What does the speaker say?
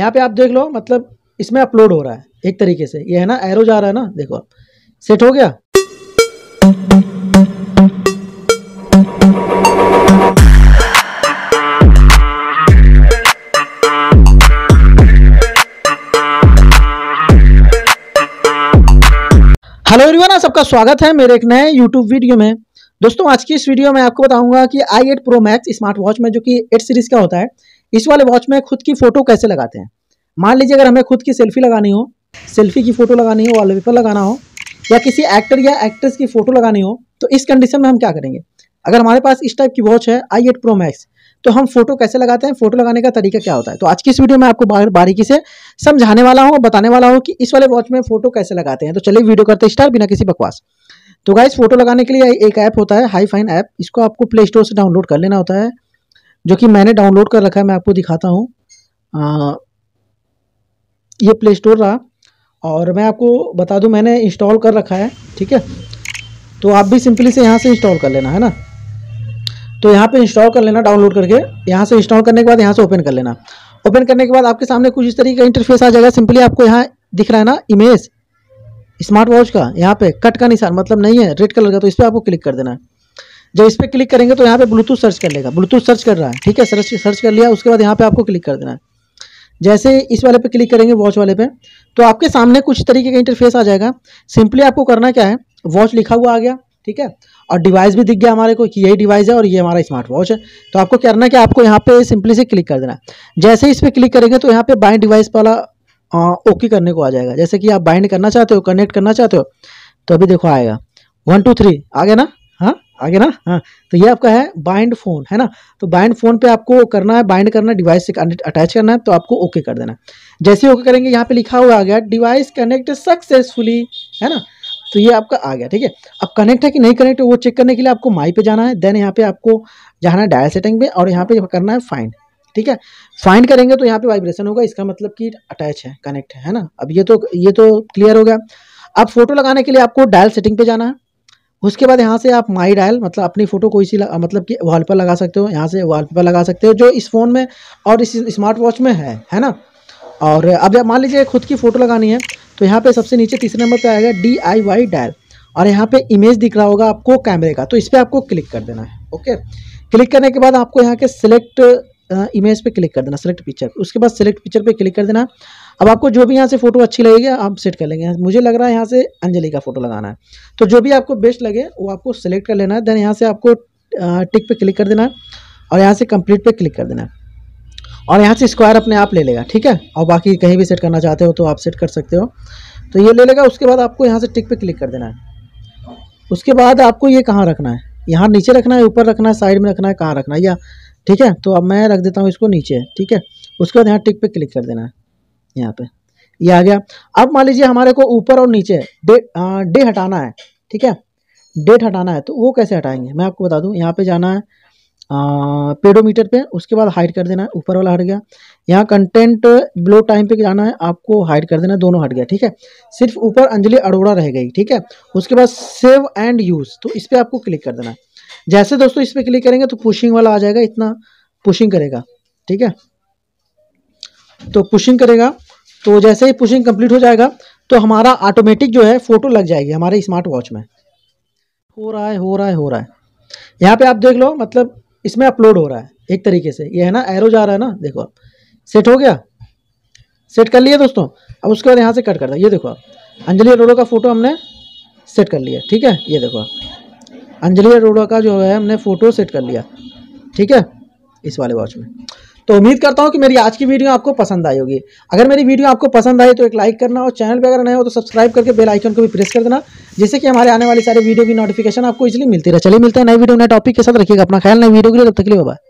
यहाँ पे आप देख लो मतलब इसमें अपलोड हो रहा है, एक तरीके से। ये है ना एरो जा रहा है ना, देखो आप। सेट हो गया? हेलो एवरीवन सबका स्वागत है मेरे एक नए यूट्यूब वीडियो में। दोस्तों, आज की इस वीडियो में आपको बताऊँगा कि I eight pro max smart watch में जो कि एट सीरीज़ का होता है इस वाले वॉच में खुद की फ़ोटो कैसे लगाते हैं? मान लीजिए अगर हमें खुद की सेल्फी लगानी हो, सेल्फी की फ़ोटो लगानी हो वॉलपेपर लगाना हो, या किसी एक्टर या एक्ट्रेस की फ़ोटो लगानी हो तो इस कंडीशन में हम क्या करेंगे? अगर हमारे पास इस टाइप की वॉच है आई एट प्रो मैक्स तो हम फ़ोटो कैसे लगाते हैं? फ़ोटो लगाने का तरीका क्या होता है? तो आज की इस वीडियो में आपको बारीकी से समझाने वाला हूँ बताने वाला हूँ कि इस वाले वॉच में फ़ोटो कैसे लगाते हैं। तो चलिए वीडियो करते स्टार्ट बिना किसी बकवास। तो गाइस फ़ोटो लगाने के लिए एक ऐप होता है हाई फाइन ऐप इसको आपको प्ले स्टोर से डाउनलोड कर लेना होता है। जो कि मैंने डाउनलोड कर रखा है, मैं आपको दिखाता हूँ। ये प्ले स्टोर रहा और मैं आपको बता दूँ, मैंने इंस्टॉल कर रखा है, ठीक है? तो आप भी सिंपली से यहाँ से इंस्टॉल कर लेना, है ना? तो यहाँ पे इंस्टॉल कर लेना डाउनलोड करके। यहाँ से इंस्टॉल करने के बाद यहाँ से ओपन कर लेना। ओपन करने के बाद आपके सामने कुछ इस तरीके का इंटरफेस आ जाएगा। सिंपली आपको यहाँ दिख रहा है ना इमेज स्मार्ट वॉच का, यहाँ पे कट का निशान मतलब नहीं है रेड कलर का तो इस पर आपको क्लिक कर देना है। जब इस पर क्लिक करेंगे तो यहाँ पे ब्लूटूथ सर्च कर लेगा। ब्लूटूथ सर्च कर रहा है, ठीक है? सर्च सर्च कर लिया, उसके बाद यहाँ पे आपको क्लिक कर देना है। जैसे इस वाले पे क्लिक करेंगे वॉच वाले पे तो आपके सामने कुछ तरीके का इंटरफेस आ जाएगा। सिंपली आपको करना क्या है? वॉच लिखा हुआ आ गया, ठीक है? और डिवाइस भी दिख गया हमारे को कि यही डिवाइस है और ये हमारा स्मार्ट वॉच है। तो आपको करना है कि आपको यहाँ पे सिंपली से क्लिक कर देना है। जैसे इस पर क्लिक करेंगे तो यहाँ पे बाइंड डिवाइस वाला ओके करने को आ जाएगा। जैसे कि आप बाइंड करना चाहते हो कनेक्ट करना चाहते हो तो अभी देखो आएगा। वन टू थ्री आ गया ना? हाँ? आगे ना? हाँ। तो ये आपका है बाइंड फ़ोन है ना? तो बाइंड फ़ोन पे आपको करना है बाइंड करना है डिवाइस से अटैच करना है तो आपको ओके कर देना है। जैसे ओके करेंगे, यहाँ पे लिखा हुआ आ गया डिवाइस कनेक्ट सक्सेसफुली है ना? तो ये आपका आ गया, ठीक है? अब कनेक्ट है कि नहीं कनेक्ट है वो चेक करने के लिए आपको माई पे जाना है देन यहाँ पे आपको जाना है डायल सेटिंग पे, और यहाँ पे करना है फाइंड ठीक है? फाइंड करेंगे तो यहाँ पे वाइब्रेशन होगा, इसका मतलब कि अटैच है कनेक्ट है ना? अब ये तो ये तो क्लियर हो गया। अब फ़ोटो लगाने के लिए आपको डायल सेटिंग पे जाना है। उसके बाद यहाँ से आप माई डायल मतलब अपनी फ़ोटो कोई सी मतलब कि वॉल पर लगा सकते हो, यहाँ से वॉल पर लगा सकते हो, जो इस फ़ोन में और इस स्मार्ट वॉच में है है ना? और अब मान लीजिए खुद की फ़ोटो लगानी है तो यहाँ पे सबसे नीचे तीसरे नंबर पे आएगा डी आई वाई डायल और यहाँ पे इमेज दिख रहा होगा आपको कैमरे का तो इस पर आपको क्लिक कर देना है ओके क्लिक करने के बाद आपको यहाँ के सिलेक्ट इमेज पे क्लिक कर देना सेलेक्ट पिक्चर उसके बाद सेलेक्ट पिक्चर पे क्लिक कर देना। अब आपको जो भी यहाँ से फ़ोटो अच्छी लगेगी, आप सेट कर लेंगे। मुझे लग रहा है यहाँ से अंजलि का फ़ोटो लगाना है। तो जो भी आपको बेस्ट लगे, वो आपको सेलेक्ट कर लेना। है देन यहाँ से आपको टिक पे क्लिक कर देना है और यहाँ से कंप्लीट पे क्लिक कर देना। है और यहाँ से स्क्वायर अपने आप ले लेगा, ठीक है? और बाकी कहीं भी सेट करना चाहते हो तो आप सेट कर सकते हो। तो ये ले लेगा, उसके बाद आपको यहाँ से टिक पे क्लिक कर देना है। उसके बाद आपको ये कहाँ रखना है? यहाँ नीचे रखना है, ऊपर रखना है साइड में रखना है, कहाँ रखना है? या ठीक है? तो अब मैं रख देता हूँ इसको नीचे, ठीक है? उसके बाद यहाँ टिक पे क्लिक कर देना है, यहाँ पे। ये आ गया। अब मान लीजिए हमारे को ऊपर और नीचे डे डे हटाना है, ठीक है? डेट हटाना है तो वो कैसे हटाएँगे? मैं आपको बता दूँ, यहाँ पे जाना है पेडोमीटर पे, उसके बाद हाइड कर देना है, ऊपर वाला हट गया। यहाँ कंटेंट ब्लो टाइम पे जाना है, आपको हाइड कर देना है दोनों हट गया, ठीक है? सिर्फ़ ऊपर अंजलि अरोड़ा रह गई, ठीक है? उसके बाद सेव एंड यूज़ तो इस पर आपको क्लिक कर देना है। जैसे दोस्तों इस पर क्लिक करेंगे तो पुशिंग वाला आ जाएगा, इतना पुशिंग करेगा, ठीक है? तो पुशिंग करेगा तो जैसे ही पुशिंग कंप्लीट हो जाएगा तो हमारा ऑटोमेटिक जो है फ़ोटो लग जाएगी हमारे स्मार्ट वॉच में। हो रहा है, हो रहा है, हो रहा है। यहाँ पे आप देख लो मतलब इसमें अपलोड हो रहा है, एक तरीके से। ये है ना एरो जा रहा है ना, देखो आप। सेट हो गया? सेट कर लिया दोस्तों? अब उसके बाद यहाँ से कट कर दें ये देखो आप, अंजलि अरोड़ा का फ़ोटो हमने सेट कर लिया, ठीक है? ये देखो आप। अंजलि अरोड़ा का जो है, हमने फ़ोटो सेट कर लिया, ठीक है? इस वाले वॉच में। तो उम्मीद करता हूँ कि मेरी आज की वीडियो आपको पसंद आई होगी। अगर मेरी वीडियो आपको पसंद आई तो एक लाइक करना और चैनल पर अगर नए हो तो सब्सक्राइब करके बेल आइकन को भी प्रेस कर देना, जिससे कि हमारे आने वाली सारी वीडियो की नोटिफिकेशन आपको इसलिए मिलती रहे। चलिए मिलते हैं नई वीडियो, नए टॉपिक के साथ। रखिएगा अपना ख्याल नई वीडियो के लिए, तब तक लिए बाय